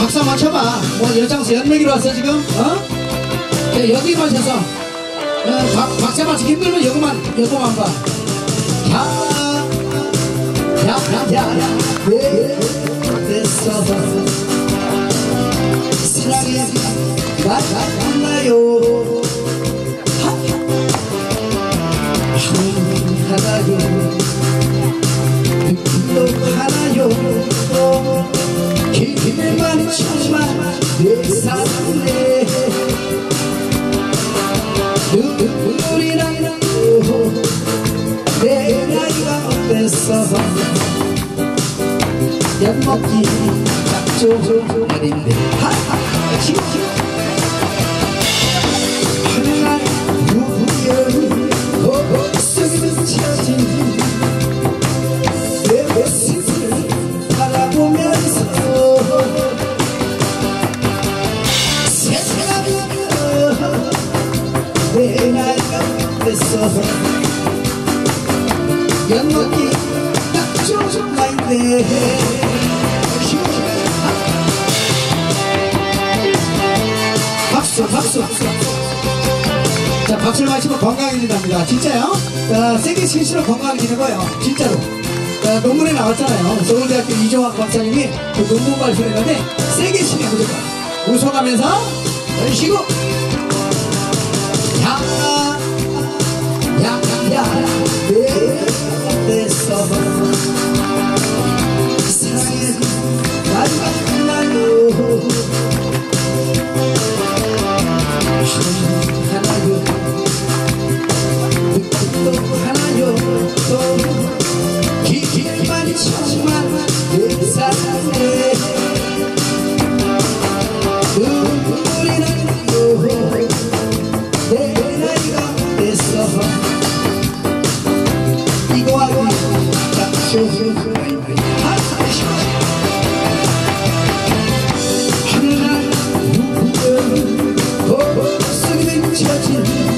한번 쳐봐. 뭐 여장수 연맥이로 왔어 지금? 어? 네, 여기 마셔서 어, 박, 박자 맞추기 힘들면 여기만 여기만 봐. 야, sabah Yapmak gibi Çok elimde Ha ha Çin çin Hanımlar Yürüyor Ho ho Sözümüz çarşın Nefessiz Para bulmaz Ses kalıyor Ve en ayrı Ve sabah 엿먹기 딱 좋은 나인데 박수 박수 자 박수를 마시면 건강해진 답니다. 진짜요? 자, 세계 실시로 건강해지는 거예요. 진짜로. 자, 논문에 나왔잖아요. 서울대학교 이종학 박사님이 그 논문 발표했는데 세계 신의 무조건 웃어가면서 쉬고. 야야 少年不识愁滋味，爱上一枝花。春来无处不花香，岁月悄悄。